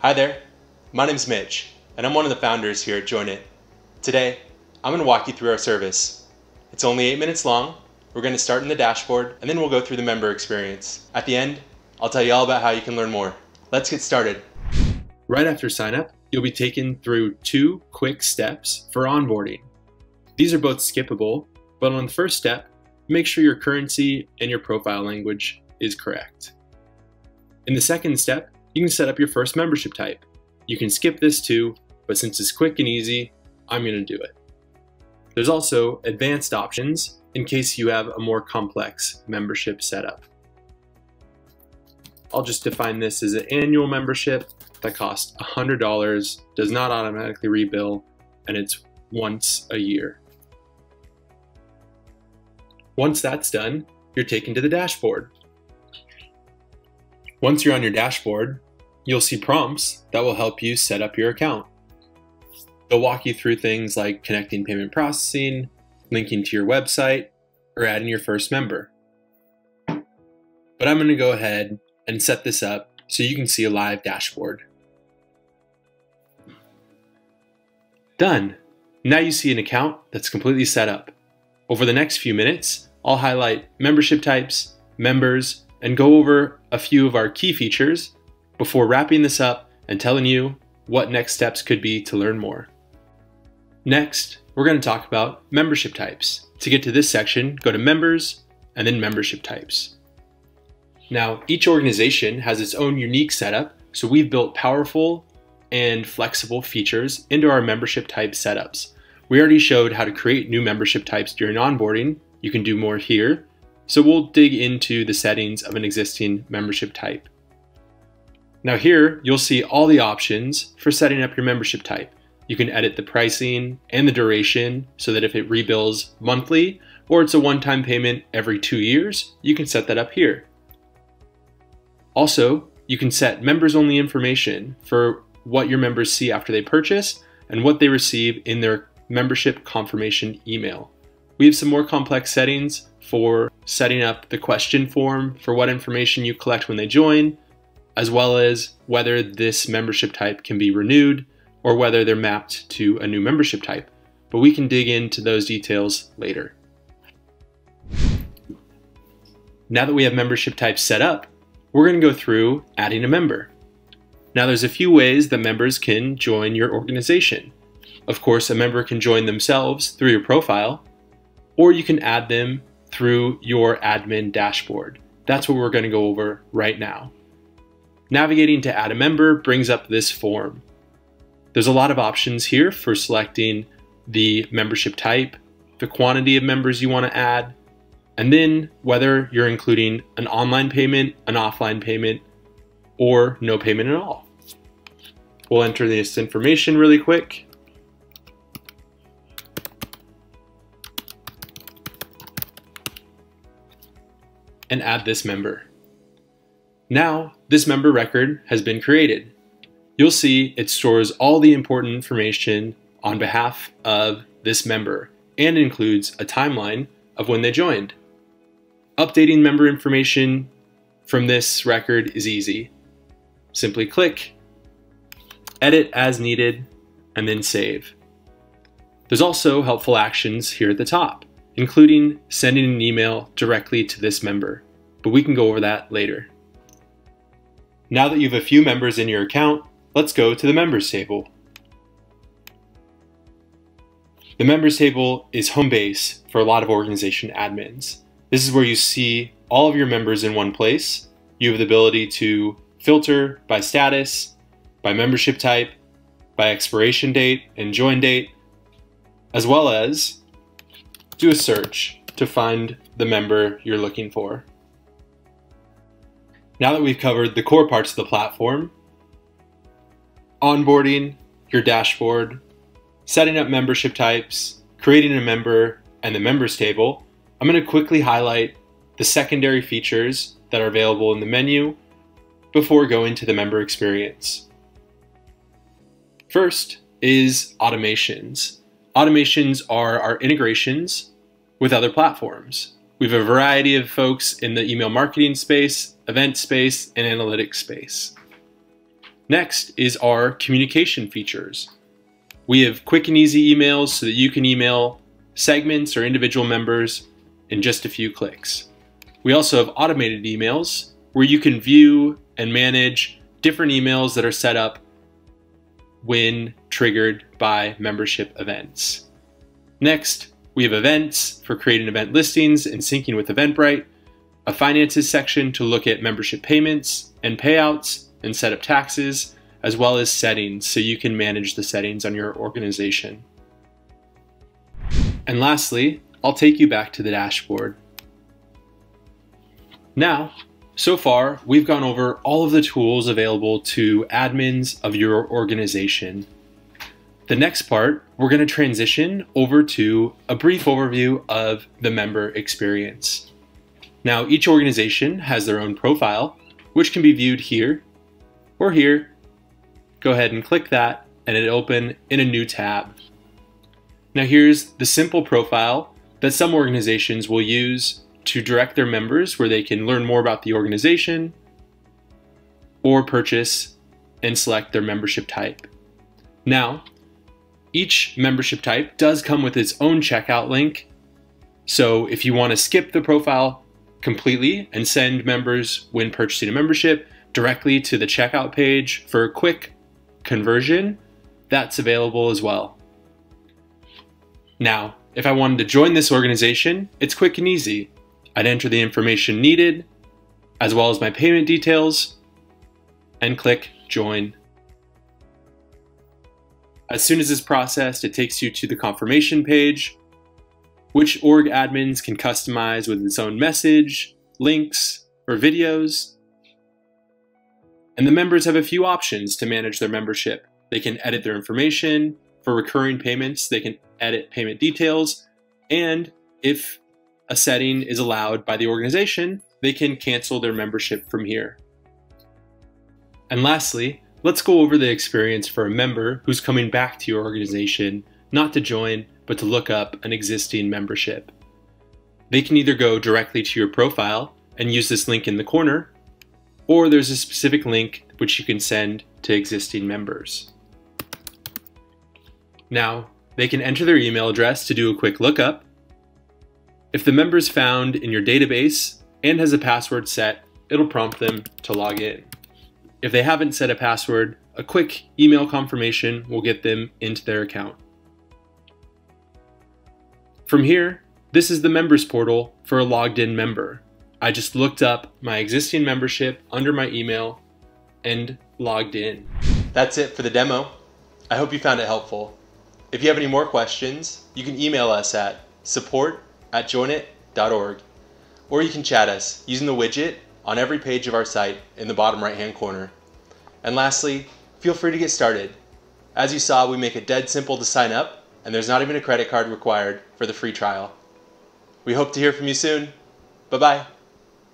Hi there, my name is Mitch, and I'm one of the founders here at JoinIt. Today, I'm going to walk you through our service. It's only 8 minutes long, we're going to start in the dashboard, and then we'll go through the member experience. At the end, I'll tell you all about how you can learn more. Let's get started. Right after sign up, you'll be taken through two quick steps for onboarding. These are both skippable, but on the first step, make sure your currency and your profile language is correct. In the second step, you can set up your first membership type. You can skip this too, but since it's quick and easy, I'm going to do it. There's also advanced options in case you have a more complex membership setup. I'll just define this as an annual membership that costs $100, does not automatically rebill, and it's once a year. Once that's done, you're taken to the dashboard. Once you're on your dashboard, you'll see prompts that will help you set up your account. They'll walk you through things like connecting payment processing, linking to your website, or adding your first member. But I'm going to go ahead and set this up so you can see a live dashboard. Done. Now you see an account that's completely set up. Over the next few minutes, I'll highlight membership types, members, and go over a few of our key features before wrapping this up and telling you what next steps could be to learn more. Next, we're going to talk about membership types. To get to this section, go to Members and then Membership Types. Now, each organization has its own unique setup, so we've built powerful and flexible features into our membership type setups. We already showed how to create new membership types during onboarding. You can do more here. So we'll dig into the settings of an existing membership type. Now here, you'll see all the options for setting up your membership type. You can edit the pricing and the duration so that if it rebills monthly or it's a one-time payment every two years, you can set that up here. Also, you can set members only information for what your members see after they purchase and what they receive in their membership confirmation email. We have some more complex settings for setting up the question form for what information you collect when they join, as well as whether this membership type can be renewed or whether they're mapped to a new membership type. But we can dig into those details later. Now that we have membership types set up, we're going to go through adding a member. Now there's a few ways that members can join your organization. Of course, a member can join themselves through your profile, or you can add them through your admin dashboard. That's what we're going to go over right now. Navigating to add a member brings up this form. There's a lot of options here for selecting the membership type, the quantity of members you want to add, and then whether you're including an online payment, an offline payment, or no payment at all. We'll enter this information really quick. and add this member. Now, this member record has been created. You'll see it stores all the important information on behalf of this member and includes a timeline of when they joined. Updating member information from this record is easy. Simply click, edit as needed, and then save. There's also helpful actions here at the top, including sending an email directly to this member, but we can go over that later. Now that you have a few members in your account, let's go to the members table. The members table is home base for a lot of organization admins. This is where you see all of your members in one place. You have the ability to filter by status, by membership type, by expiration date and join date, as well as do a search to find the member you're looking for. Now that we've covered the core parts of the platform, onboarding, your dashboard, setting up membership types, creating a member, and the members table, I'm going to quickly highlight the secondary features that are available in the menu before going to the member experience. First is automations. Automations are our integrations with other platforms. We have a variety of folks in the email marketing space, event space, and analytics space. Next is our communication features. We have quick and easy emails so that you can email segments or individual members in just a few clicks. We also have automated emails where you can view and manage different emails that are set up when triggered by membership events. Next, we have events for creating event listings and syncing with Eventbrite, a finances section to look at membership payments and payouts and set up taxes, as well as settings so you can manage the settings on your organization. And lastly, I'll take you back to the dashboard. Now, so far, we've gone over all of the tools available to admins of your organization. The next part, we're going to transition over to a brief overview of the member experience. Now, each organization has their own profile, which can be viewed here or here. Go ahead and click that, and it'll open in a new tab. Now, here's the simple profile that some organizations will use to direct their members where they can learn more about the organization or purchase and select their membership type. Now, each membership type does come with its own checkout link. So if you want to skip the profile completely and send members when purchasing a membership directly to the checkout page for a quick conversion, that's available as well. Now, if I wanted to join this organization, it's quick and easy. I'd enter the information needed, as well as my payment details, and click Join. As soon as it's processed, it takes you to the confirmation page, which org admins can customize with its own message, links, or videos. And the members have a few options to manage their membership. They can edit their information. For recurring payments, they can edit payment details. And if a setting is allowed by the organization, they can cancel their membership from here. And lastly, let's go over the experience for a member who's coming back to your organization, not to join, but to look up an existing membership. They can either go directly to your profile and use this link in the corner, or there's a specific link which you can send to existing members. Now, they can enter their email address to do a quick lookup, if the member is found in your database and has a password set, it'll prompt them to log in. If they haven't set a password, a quick email confirmation will get them into their account. From here, this is the members portal for a logged in member. I just looked up my existing membership under my email and logged in. That's it for the demo. I hope you found it helpful. If you have any more questions, you can email us at support at joinit.org, or you can chat us using the widget on every page of our site in the bottom right hand corner. And lastly, feel free to get started. As you saw, we make it dead simple to sign up, and there's not even a credit card required for the free trial. We hope to hear from you soon. Bye bye.